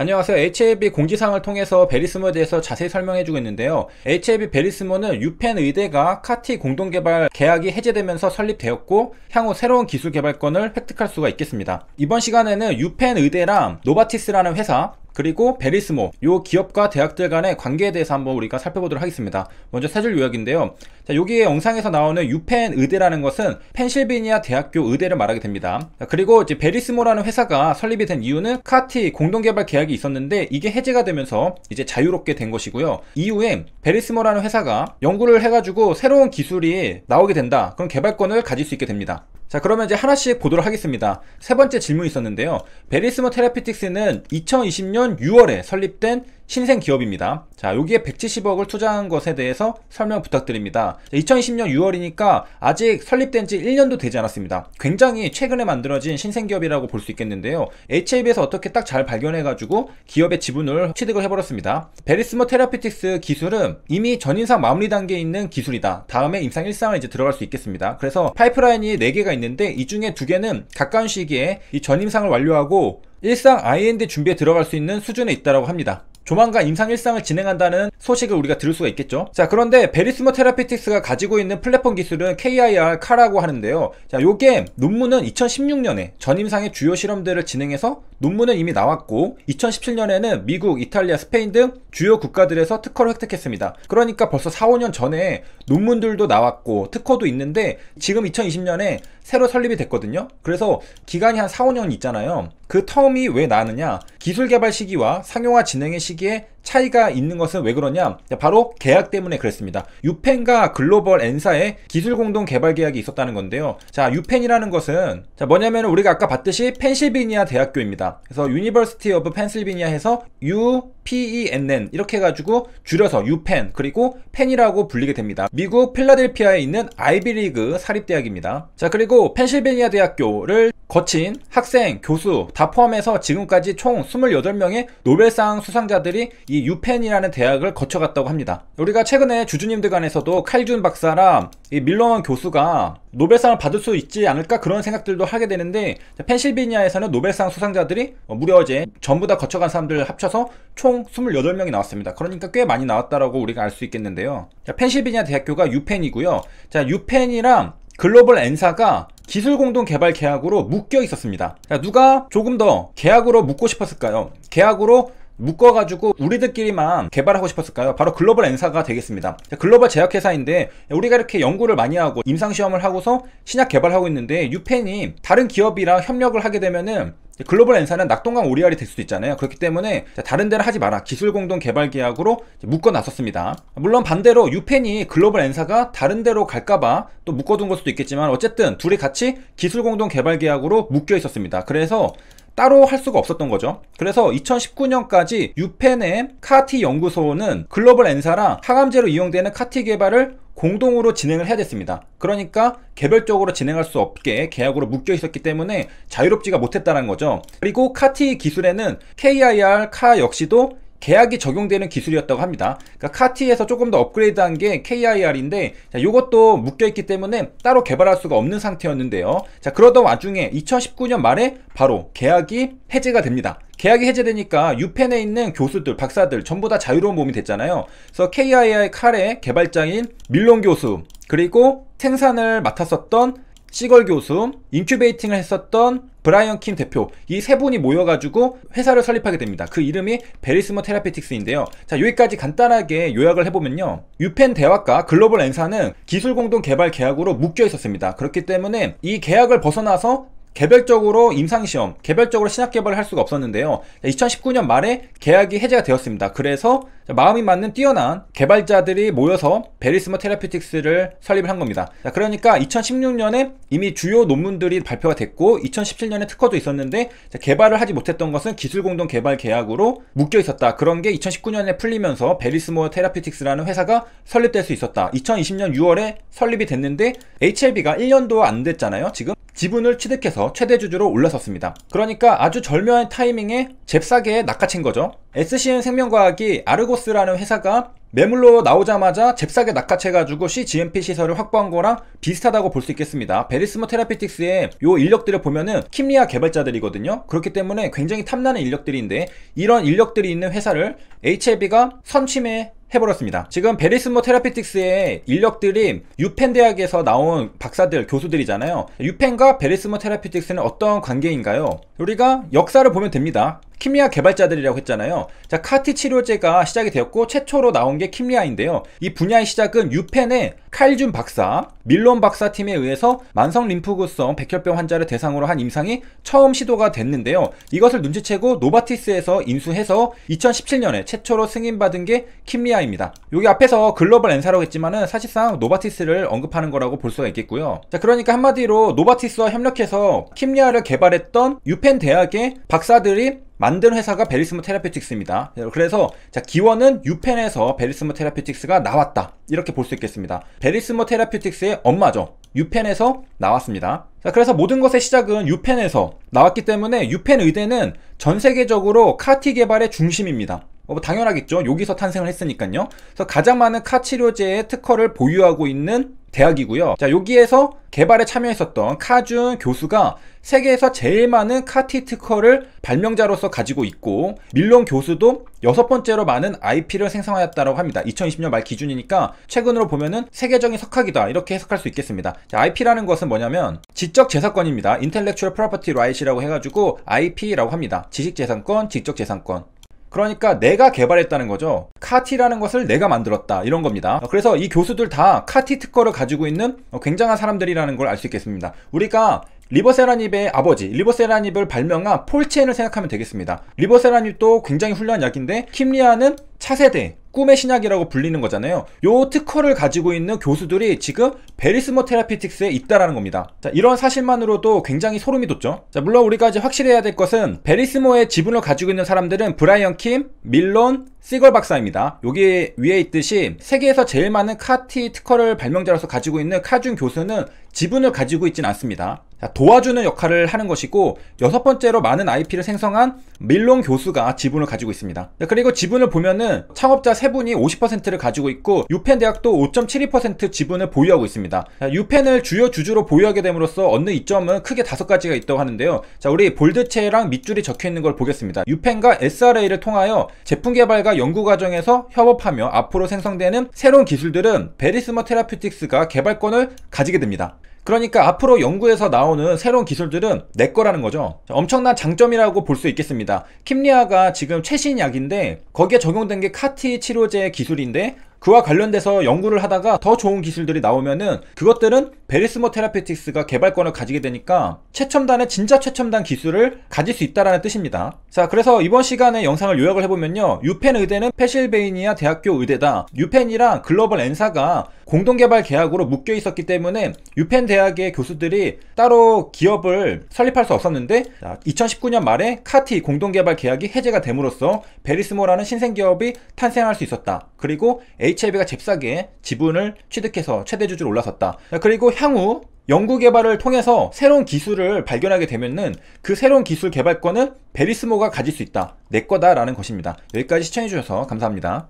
안녕하세요. HLB 공지사항을 통해서 베리스모에 대해서 자세히 설명해주고 있는데요. HLB 베리스모는 유펜 의대가 CAR-T 공동개발 계약이 해제되면서 설립되었고 향후 새로운 기술 개발권을 획득할 수가 있겠습니다. 이번 시간에는 유펜 의대랑 노바티스라는 회사 그리고 베리스모 요 기업과 대학들 간의 관계에 대해서 한번 우리가 살펴보도록 하겠습니다. 먼저 세줄 요약인데요. 자, 여기에 영상에서 나오는 유펜 의대라는 것은 펜실베니아 대학교 의대를 말하게 됩니다. 자, 그리고 이제 베리스모라는 회사가 설립이 된 이유는 CAR-T 공동개발 계약이 있었는데 이게 해제가 되면서 이제 자유롭게 된 것이고요. 이후에 베리스모라는 회사가 연구를 해가지고 새로운 기술이 나오게 된다. 그럼 개발권을 가질 수 있게 됩니다. 자 그러면 이제 하나씩 보도록 하겠습니다. 세 번째 질문이 있었는데요. 베리스모 테라피틱스는 2020년 6월에 설립된 신생 기업입니다. 자, 여기에 170억을 투자한 것에 대해서 설명 부탁드립니다. 2020년 6월이니까 아직 설립된 지 1년도 되지 않았습니다. 굉장히 최근에 만들어진 신생 기업이라고 볼 수 있겠는데요. HLB에서 어떻게 딱 잘 발견해가지고 기업의 지분을 취득을 해버렸습니다. 베리스모 테라피틱스 기술은 이미 전임상 마무리 단계에 있는 기술이다. 다음에 임상 1상을 이제 들어갈 수 있겠습니다. 그래서 파이프라인이 4개가 있는데 이 중에 2개는 가까운 시기에 이 전임상을 완료하고 일상 IND 준비에 들어갈 수 있는 수준에 있다고 합니다. 조만간 임상 일상을 진행한다는 소식을 우리가 들을 수가 있겠죠. 자, 그런데 베리스모 테라피틱스가 가지고 있는 플랫폼 기술은 KIR CAR라고 하는데요. 자, 요게 논문은 2016년에 전임상의 주요 실험들을 진행해서 논문은 이미 나왔고 2017년에는 미국, 이탈리아, 스페인 등 주요 국가들에서 특허를 획득했습니다. 그러니까 벌써 4, 5년 전에 논문들도 나왔고 특허도 있는데 지금 2020년에 새로 설립이 됐거든요. 그래서 기간이 한 4, 5년 있잖아요. 그 term이 왜 나느냐? 기술 개발 시기와 상용화 진행의 시기에 차이가 있는 것은 왜 그러냐? 바로 계약 때문에 그랬습니다. 유펜과 글로벌 N사의 기술 공동 개발 계약이 있었다는 건데요. 자, 유펜이라는 것은 자, 뭐냐면 우리가 아까 봤듯이 펜실베니아 대학교입니다. 그래서 University of Pennsylvania 해서 UPENN 이렇게 해 가지고 줄여서 유펜 그리고 펜이라고 불리게 됩니다. 미국 필라델피아에 있는 아이비리그 사립대학입니다. 자, 그리고 펜실베니아 대학교를 거친 학생, 교수 다 포함해서 지금까지 총 28명의 노벨상 수상자들이 이 유펜이라는 대학을 거쳐갔다고 합니다. 우리가 최근에 주주님들 간에서도 칼준 박사랑 이 밀러원 교수가 노벨상을 받을 수 있지 않을까 그런 생각들도 하게 되는데 펜실베니아에서는 노벨상 수상자들이 무려 이제 전부 다 거쳐간 사람들 합쳐서 총 28명이 나왔습니다. 그러니까 꽤 많이 나왔다라고 우리가 알 수 있겠는데요. 자, 펜실베니아 대학교가 유펜이고요. 자, 유펜이랑 글로벌 엔사가 기술 공동 개발 계약으로 묶여 있었습니다. 자, 누가 조금 더 계약으로 묶고 싶었을까요? 계약으로 묶어가지고 우리들끼리만 개발하고 싶었을까요? 바로 글로벌 엔사가 되겠습니다. 글로벌 제약회사인데 우리가 이렇게 연구를 많이 하고 임상시험을 하고서 신약 개발하고 있는데 유펜이 다른 기업이랑 협력을 하게 되면은 글로벌 N사는 낙동강 오리알이 될 수도 있잖아요. 그렇기 때문에 다른 데는 하지 마라. 기술 공동 개발 계약으로 묶어 놨었습니다. 물론 반대로 유펜이 글로벌 N사가 다른 데로 갈까봐 또 묶어둔 걸 수도 있겠지만 어쨌든 둘이 같이 기술 공동 개발 계약으로 묶여 있었습니다. 그래서 따로 할 수가 없었던 거죠. 그래서 2019년까지 유펜의 CAR-T 연구소는 글로벌 N사랑 항암제로 이용되는 CAR-T 개발을 공동으로 진행을 해야 됐습니다. 그러니까 개별적으로 진행할 수 없게 계약으로 묶여 있었기 때문에 자유롭지가 못했다는 거죠. 그리고 CAR-T 기술에는 KIR CAR 역시도 계약이 적용되는 기술이었다고 합니다. 그러니까 CAR-T에서 조금 더 업그레이드한 게 KIR인데 자, 이것도 묶여있기 때문에 따로 개발할 수가 없는 상태였는데요. 자 그러던 와중에 2019년 말에 바로 계약이 해제가 됩니다. 계약이 해제되니까 UPenn에 있는 교수들, 박사들 전부 다 자유로운 몸이 됐잖아요. 그래서 KIR 칼의 개발자인 밀론 교수 그리고 생산을 맡았었던 시걸 교수, 인큐베이팅을 했었던 브라이언 킴 대표 이 세 분이 모여가지고 회사를 설립하게 됩니다. 그 이름이 Verismo Therapeutics인데요. 자 여기까지 간단하게 요약을 해보면요. UPenn 대학과 글로벌 N사는 기술 공동 개발 계약으로 묶여 있었습니다. 그렇기 때문에 이 계약을 벗어나서 개별적으로 임상시험, 개별적으로 신약 개발을 할 수가 없었는데요. 2019년 말에 계약이 해제가 되었습니다. 그래서 마음이 맞는 뛰어난 개발자들이 모여서 베리스모 테라피틱스를 설립을 한 겁니다. 그러니까 2016년에 이미 주요 논문들이 발표가 됐고 2017년에 특허도 있었는데 개발을 하지 못했던 것은 기술 공동 개발 계약으로 묶여 있었다. 그런 게 2019년에 풀리면서 베리스모 테라피틱스라는 회사가 설립될 수 있었다. 2020년 6월에 설립이 됐는데 HLB가 1년도 안 됐잖아요. 지금 지분을 취득해서 최대 주주로 올라섰습니다. 그러니까 아주 절묘한 타이밍에 잽싸게 낚아챈 거죠. SCM 생명과학이 Argos라는 회사가 매물로 나오자마자 잽싸게 낚아채가지고 CGMP 시설을 확보한 거랑 비슷하다고 볼 수 있겠습니다. Verismo Therapeutics의 요 인력들을 보면은 Kymriah 개발자들이거든요. 그렇기 때문에 굉장히 탐나는 인력들인데 이런 인력들이 있는 회사를 HLB가 선침해 해버렸습니다. 지금 Verismo Therapeutics의 인력들이 UPenn 대학에서 나온 박사들, 교수들이잖아요. UPenn과 Verismo Therapeutics는 어떤 관계인가요? 우리가 역사를 보면 됩니다. Kymriah 개발자들이라고 했잖아요. 자, CAR-T 치료제가 시작이 되었고 최초로 나온 게 Kymriah인데요. 이 분야의 시작은 UPenn의 칼준 박사, 밀론 박사 팀에 의해서 만성 림프구성 백혈병 환자를 대상으로 한 임상이 처음 시도가 됐는데요. 이것을 눈치채고 Novartis에서 인수해서 2017년에 최초로 승인받은 게 Kymriah입니다. 여기 앞에서 글로벌 N사라고 했지만은 사실상 Novartis를 언급하는 거라고 볼 수가 있겠고요. 자, 그러니까 한마디로 Novartis와 협력해서 Kymriah를 개발했던 UPenn 대학의 박사들이 만든 회사가 Verismo Therapeutics입니다. 그래서 자 기원은 UPenn에서 Verismo Therapeutics가 나왔다. 이렇게 볼 수 있겠습니다. Verismo Therapeutics의 엄마죠. UPenn에서 나왔습니다. 자, 그래서 모든 것의 시작은 UPenn에서 나왔기 때문에 UPenn 의대는 전 세계적으로 카티 개발의 중심입니다. 뭐 당연하겠죠. 여기서 탄생을 했으니까요. 그래서 가장 많은 카 치료제의 특허를 보유하고 있는 대학이고요. 자, 여기에서 개발에 참여했었던 카준 교수가 세계에서 제일 많은 카티 특허를 발명자로서 가지고 있고 밀론 교수도 여섯 번째로 많은 IP를 생성하였다고 합니다. 2020년 말 기준이니까 최근으로 보면은 세계적인 석학이다 이렇게 해석할 수 있겠습니다. 자, IP라는 것은 뭐냐면 지적 재산권입니다. Intellectual Property Right이라고 해가지고 IP라고 합니다. 지식 재산권, 지적 재산권. 그러니까 내가 개발했다는 거죠. CAR-T라는 것을 내가 만들었다. 이런 겁니다. 그래서 이 교수들 다 CAR-T 특허를 가지고 있는 굉장한 사람들이라는 걸 알 수 있겠습니다. 우리가 리버세라닙의 아버지 리버세라닙을 발명한 폴체인을 생각하면 되겠습니다. 리버세라닙도 굉장히 훌륭한 약인데 Kymriah는 차세대 꿈의 신약이라고 불리는 거잖아요. 요 특허를 가지고 있는 교수들이 지금 Verismo Therapeutics에 있다라는 겁니다. 자, 이런 사실만으로도 굉장히 소름이 돋죠. 자, 물론 우리가 이제 확실해야 될 것은 Verismo의 지분을 가지고 있는 사람들은 브라이언 킴, 밀론, 시걸 박사입니다. 여기 위에 있듯이 세계에서 제일 많은 CAR-T 특허를 발명자로서 가지고 있는 칼준 교수는 지분을 가지고 있지는 않습니다. 도와주는 역할을 하는 것이고 여섯 번째로 많은 IP를 생성한 밀론 교수가 지분을 가지고 있습니다. 그리고 지분을 보면은 창업자 세 분이 50%를 가지고 있고 유펜 대학도 5.72% 지분을 보유하고 있습니다. 유펜을 주요 주주로 보유하게 됨으로써 얻는 이점은 크게 다섯 가지가 있다고 하는데요. 자, 우리 볼드체랑 밑줄이 적혀 있는 걸 보겠습니다. 유펜과 SRA를 통하여 제품 개발과 연구 과정에서 협업하며 앞으로 생성되는 새로운 기술들은 베리스머 테라퓨틱스가 개발권을 가지게 됩니다. 그러니까 앞으로 연구에서 나오는 새로운 기술들은 내 거라는 거죠. 엄청난 장점이라고 볼 수 있겠습니다. Kymriah가 지금 최신 약인데 거기에 적용된 게 CAR-T 치료제 기술인데 그와 관련돼서 연구를 하다가 더 좋은 기술들이 나오면은 그것들은 Verismo Therapeutics가 개발권을 가지게 되니까 최첨단의 진짜 최첨단 기술을 가질 수 있다라는 뜻입니다. 자, 그래서 이번 시간에 영상을 요약을 해보면요. UPenn 의대는 펜실베이니아 대학교 의대다. UPenn이랑 글로벌 N사가 공동개발 계약으로 묶여 있었기 때문에 UPenn 대학의 교수들이 따로 기업을 설립할 수 없었는데 2019년 말에 카티 공동개발 계약이 해제가 됨으로써 베리스모라는 신생기업이 탄생할 수 있었다. 그리고 HLB가 잽싸게 지분을 취득해서 최대 주주로 올라섰다. 그리고 향후 연구 개발을 통해서 새로운 기술을 발견하게 되면은 그 새로운 기술 개발권은 베리스모가 가질 수 있다. 내 거다라는 것입니다. 여기까지 시청해주셔서 감사합니다.